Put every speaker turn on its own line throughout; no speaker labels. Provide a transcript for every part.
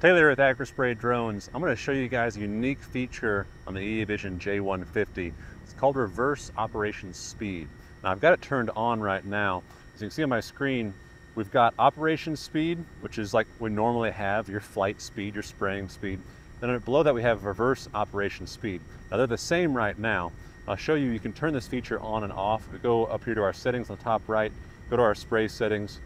Taylor with Agri Spray Drones. I'm going to show you guys a unique feature on the EAVision J150. It's called reverse operation speed. Now I've got it turned on right now. As you can see on my screen, we've got operation speed, which is like we normally have, your flight speed, your spraying speed. Then below that we have reverse operation speed. Now they're the same right now. I'll show you, you can turn this feature on and off. We go up here to our settings on the top right, go to our spray settings,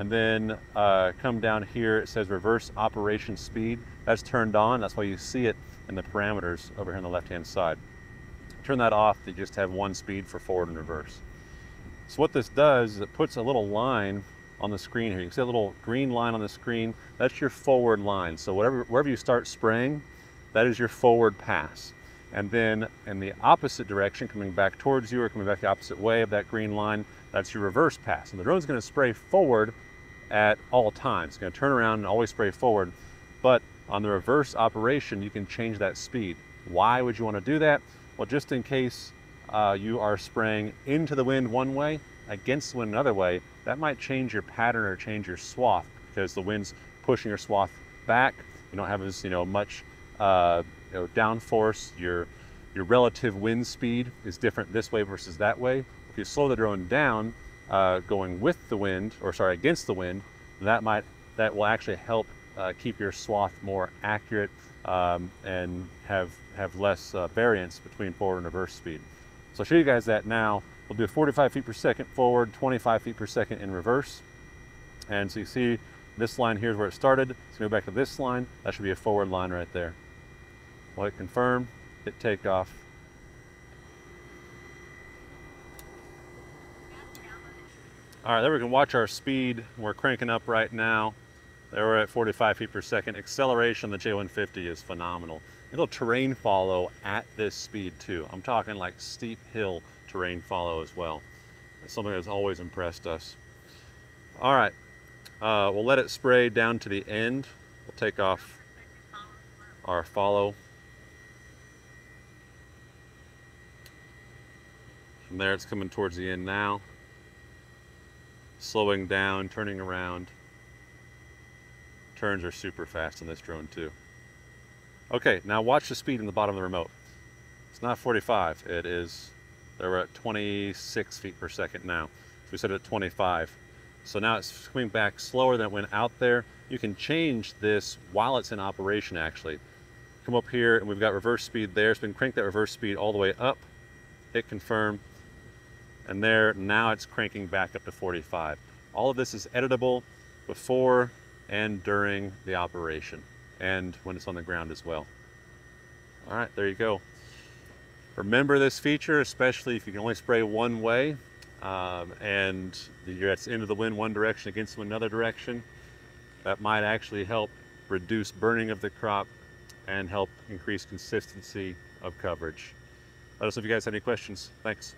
and then uh, come down here, it says reverse operation speed. That's turned on, that's why you see it in the parameters over here on the left-hand side. Turn that off, you just have one speed for forward and reverse. So what this does is it puts a little line on the screen here. You can see a little green line on the screen. That's your forward line. So whatever, wherever you start spraying, that is your forward pass. And then in the opposite direction, coming back towards you or coming back the opposite way of that green line, that's your reverse pass. And the drone's gonna spray forward at all times. It's gonna turn around and always spray forward. But on the reverse operation, you can change that speed. Why would you wanna do that? Well, just in case uh, you are spraying into the wind one way, against the wind another way, that might change your pattern or change your swath because the wind's pushing your swath back. You don't have as you know much uh, you know, downforce, your, your relative wind speed is different this way versus that way. If you slow the drone down, uh, going with the wind, or sorry, against the wind, that might that will actually help uh, keep your swath more accurate um, and have have less uh, variance between forward and reverse speed. So I'll show you guys that now. We'll do 45 feet per second forward, 25 feet per second in reverse. And so you see this line here is where it started. Let's go back to this line. That should be a forward line right there. We'll hit confirm, hit takeoff. All right, there we can watch our speed. We're cranking up right now. There we're at 45 feet per second. Acceleration on the J150 is phenomenal. It'll terrain follow at this speed too. I'm talking like steep hill terrain follow as well. It's something that's always impressed us. All right, uh, we'll let it spray down to the end. We'll take off our follow From there, it's coming towards the end now. Slowing down, turning around. Turns are super fast on this drone too. Okay, now watch the speed in the bottom of the remote. It's not 45, it is, they're at 26 feet per second now. We set it at 25. So now it's coming back slower than it went out there. You can change this while it's in operation actually. Come up here and we've got reverse speed there. It's been crank that reverse speed all the way up. Hit confirm. And there, now it's cranking back up to 45. All of this is editable before and during the operation and when it's on the ground as well. All right, there you go. Remember this feature, especially if you can only spray one way um, and you're at the end of the wind one direction against another direction. That might actually help reduce burning of the crop and help increase consistency of coverage. Let us know if you guys have any questions. Thanks.